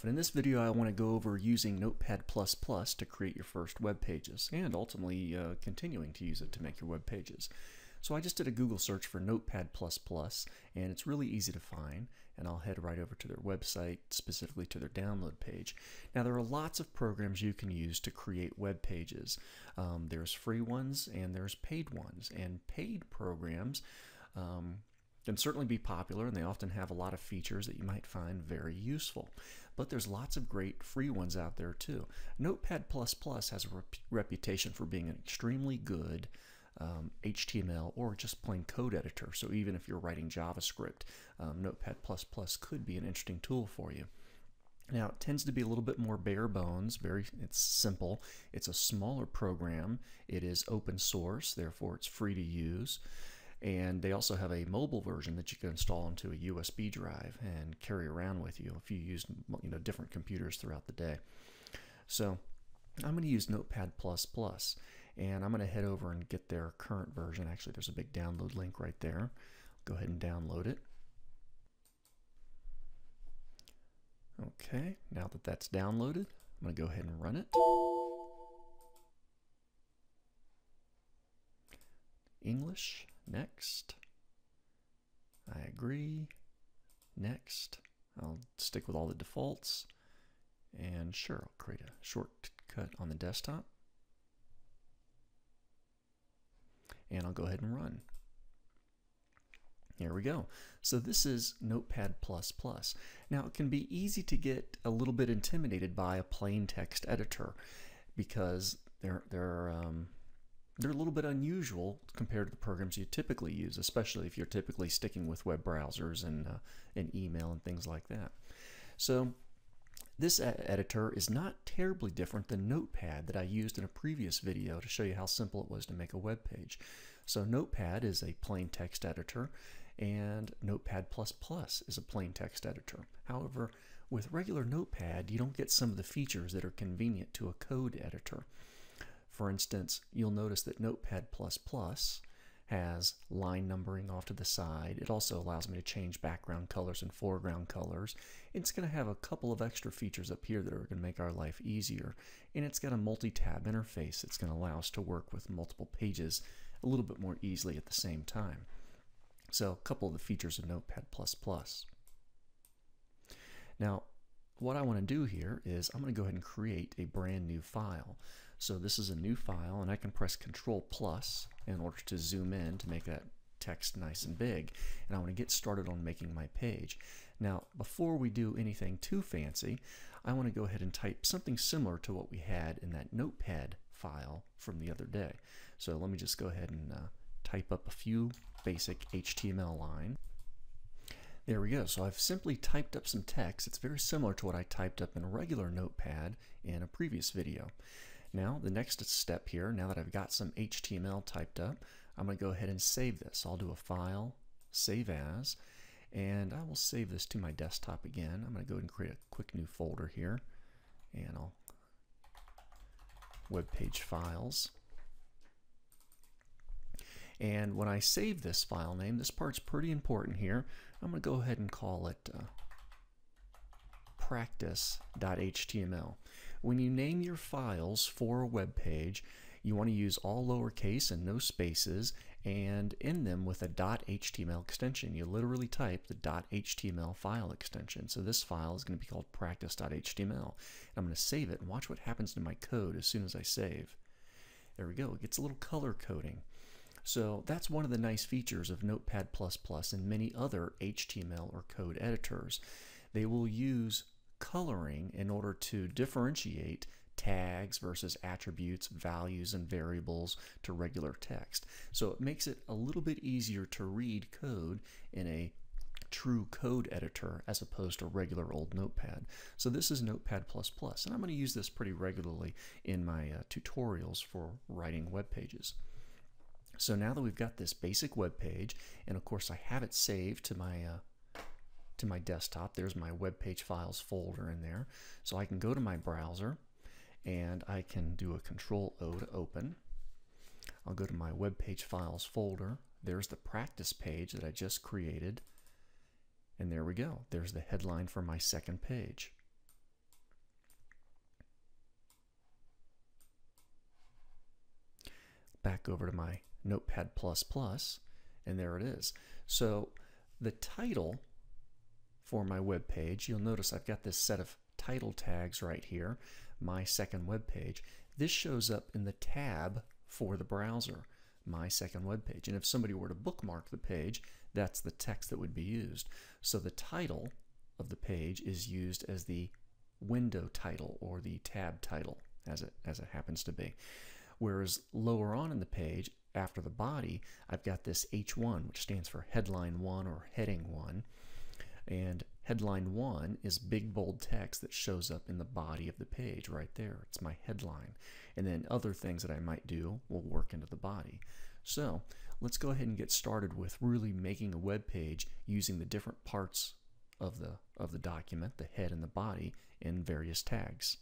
And in this video I want to go over using Notepad++ to create your first web pages, and ultimately uh, continuing to use it to make your web pages. So I just did a Google search for Notepad++, and it's really easy to find, and I'll head right over to their website, specifically to their download page. Now there are lots of programs you can use to create web pages. Um, there's free ones and there's paid ones, and paid programs um, can certainly be popular and they often have a lot of features that you might find very useful. But there's lots of great free ones out there too. Notepad++ has a rep reputation for being an extremely good um, HTML or just plain code editor. So even if you're writing JavaScript, um, Notepad++ could be an interesting tool for you. Now it tends to be a little bit more bare bones, very it's simple. It's a smaller program. It is open source, therefore it's free to use. And they also have a mobile version that you can install into a USB drive and carry around with you if you use you know different computers throughout the day. So I'm going to use Notepad++, and I'm going to head over and get their current version. Actually, there's a big download link right there. Go ahead and download it. Okay, now that that's downloaded, I'm going to go ahead and run it. English. Next. I agree. Next. I'll stick with all the defaults. And sure, I'll create a shortcut on the desktop. And I'll go ahead and run. Here we go. So this is Notepad++. Now it can be easy to get a little bit intimidated by a plain text editor because they're, they're um, they're a little bit unusual compared to the programs you typically use, especially if you're typically sticking with web browsers and, uh, and email and things like that. So this editor is not terribly different than Notepad that I used in a previous video to show you how simple it was to make a web page. So Notepad is a plain text editor and Notepad++ is a plain text editor. However, with regular Notepad, you don't get some of the features that are convenient to a code editor. For instance, you'll notice that Notepad++ has line numbering off to the side. It also allows me to change background colors and foreground colors. It's going to have a couple of extra features up here that are going to make our life easier. And it's got a multi-tab interface that's going to allow us to work with multiple pages a little bit more easily at the same time. So a couple of the features of Notepad++. Now, what I want to do here is I'm going to go ahead and create a brand new file. So this is a new file and I can press Control plus in order to zoom in to make that text nice and big. And I want to get started on making my page. Now, before we do anything too fancy, I want to go ahead and type something similar to what we had in that notepad file from the other day. So let me just go ahead and uh, type up a few basic HTML line. There we go. So I've simply typed up some text. It's very similar to what I typed up in a regular notepad in a previous video. Now, the next step here, now that I've got some HTML typed up, I'm going to go ahead and save this. I'll do a file, save as, and I will save this to my desktop again. I'm going to go ahead and create a quick new folder here, and I'll web page files. And when I save this file name, this part's pretty important here. I'm going to go ahead and call it uh, practice.html. When you name your files for a web page, you want to use all lowercase and no spaces and end them with a .html extension. You literally type the .html file extension. So this file is going to be called practice.html. I'm going to save it and watch what happens to my code as soon as I save. There we go. It gets a little color coding. So that's one of the nice features of Notepad++ and many other HTML or code editors. They will use coloring in order to differentiate tags versus attributes, values, and variables to regular text. So it makes it a little bit easier to read code in a true code editor as opposed to regular old Notepad. So this is Notepad++, and I'm going to use this pretty regularly in my uh, tutorials for writing web pages. So now that we've got this basic web page, and of course I have it saved to my uh, to my desktop. There's my web page files folder in there. So I can go to my browser and I can do a control O to open. I'll go to my web page files folder. There's the practice page that I just created. And there we go. There's the headline for my second page. Back over to my Notepad++, and there it is. So the title for my web page, you'll notice I've got this set of title tags right here, my second web page. This shows up in the tab for the browser, my second web page. And if somebody were to bookmark the page, that's the text that would be used. So the title of the page is used as the window title or the tab title as it as it happens to be. Whereas lower on in the page, after the body, I've got this H1, which stands for headline 1 or heading 1. And headline 1 is big bold text that shows up in the body of the page right there. It's my headline. And then other things that I might do will work into the body. So let's go ahead and get started with really making a web page using the different parts of the, of the document, the head and the body, in various tags.